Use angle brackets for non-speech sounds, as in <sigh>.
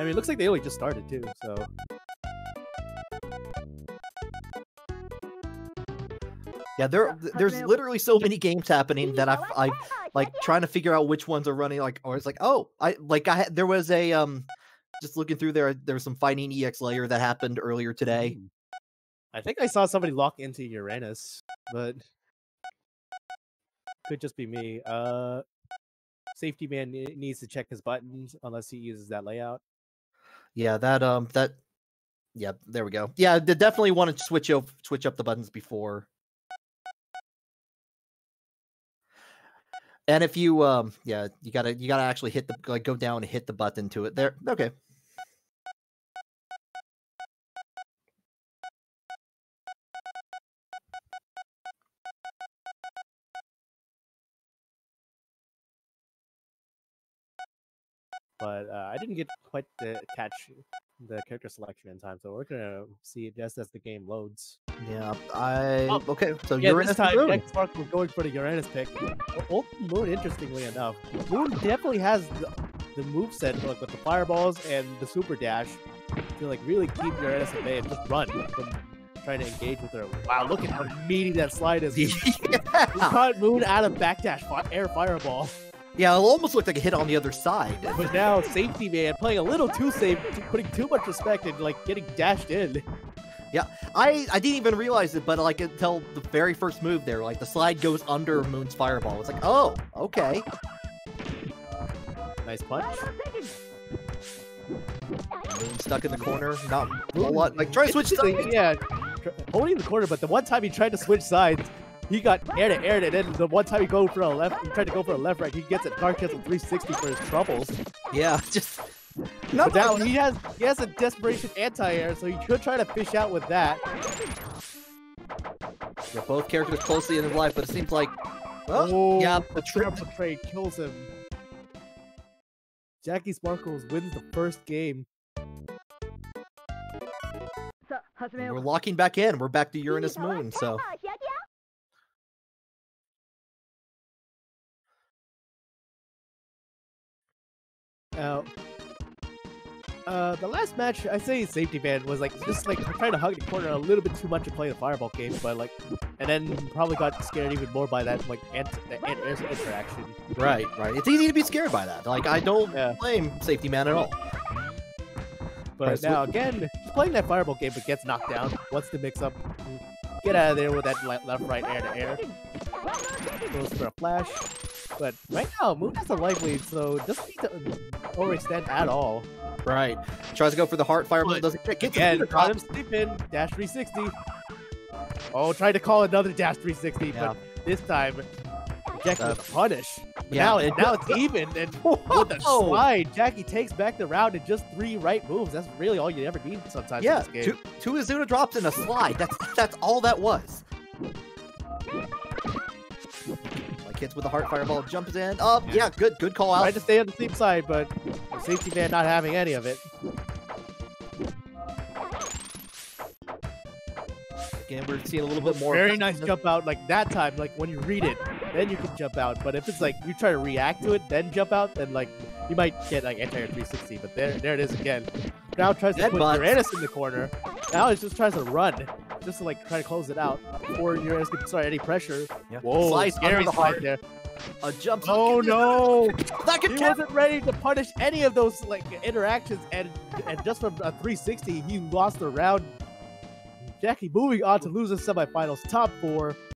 I mean, it looks like they only just started too. So Yeah, there there's literally so many games happening that I I like trying to figure out which ones are running like or it's like, "Oh, I like I had there was a um just looking through there there was some fighting EX layer that happened earlier today. I think I saw somebody lock into Uranus, but could just be me. Uh, safety man needs to check his buttons unless he uses that layout. Yeah, that um that yeah, there we go. Yeah, they definitely want to switch up switch up the buttons before. And if you um yeah, you gotta you gotta actually hit the like go down and hit the button to it there. Okay. But uh, I didn't get quite to catch the character selection in time, so we're gonna see it just as the game loads. Yeah, I Oh, okay. So Yeah, Uranus this time Moon. Jack Spark was going for the Uranus pick. Ult Moon, interestingly enough, Moon definitely has the, the move set like with the fireballs and the super dash to like really keep Uranus at bay and just run from trying to engage with her. Wow, look at how meaty that slide is. He caught Moon out of backdash air fireball. Yeah, it almost looked like a hit on the other side. But now safety man playing a little too safe, putting too much respect and like getting dashed in. Yeah, I I didn't even realize it, but like until the very first move there, like the slide goes under Moon's fireball. It's like, oh, okay. Nice punch. Moon stuck in the corner, not a lot. Like try to switch sides. Yeah, holding the corner, but the one time he tried to switch sides, he got air to air, and then the one time he go for a left, he tried to go for a left right, he gets a dark cancel 360 for his troubles. Yeah, <laughs> just But not now that. he has he has a desperation anti-air, so he could try to fish out with that. They're both characters closely in his life, but it seems like, well, oh, yeah, the the trip. triple trade kills him. Jackie Sparkles wins the first game. We're locking back in. We're back to Uranus Moon. So Now, uh, the last match, I say safety man was like just like trying to hug the corner a little bit too much to play the fireball game, but like, and then probably got scared even more by that like ant, the ant interaction. right, right. It's easy to be scared by that. Like I don't Yeah. blame Safety Man at all. But Right, so- now again, he's playing that fireball game, but gets knocked down. Wants to mix up, get out of there with that left, right, air to air. Goes for a flash. But right now, Moon has a life lead, so doesn't need to overextend at all. Right. Tries to go for the heart fireball. But Doesn't get. Gets Again, the caught drop. him sleeping. Dash 360. Oh, tried to call another dash 360, Yeah. but this time, Jackie Uh, punish. Yeah. Now, and now it's even, and <laughs> with the slide, Jackie takes back the round in just three right moves. That's really all you ever need sometimes Yeah, in this two, game. two Azuna drops and a slide. That's that's all that was. Like hits with the heart fireball, jumps in. Oh, Up, yeah, good, good call out. Tried to stay on the safe side, but the safety man not having any of it. Again, we're seeing a little bit more. Very nice jump out, like that time, like when you read it, then you can jump out. But if it's like you try to react to it, then jump out, then like you might get like anti 360. But there, there it is again. Now tries to put Headbutt. Uranus in the corner. Now it just tries to run, just to like try to close it out before Uranus can start any pressure. Yeah. Whoa, Slice under the slide heart. there. A jump. Oh no! <laughs> That He could count. wasn't ready to punish any of those like interactions, and and just from a 360, he lost the round. Jackie moving on to lose losing semifinals, top four.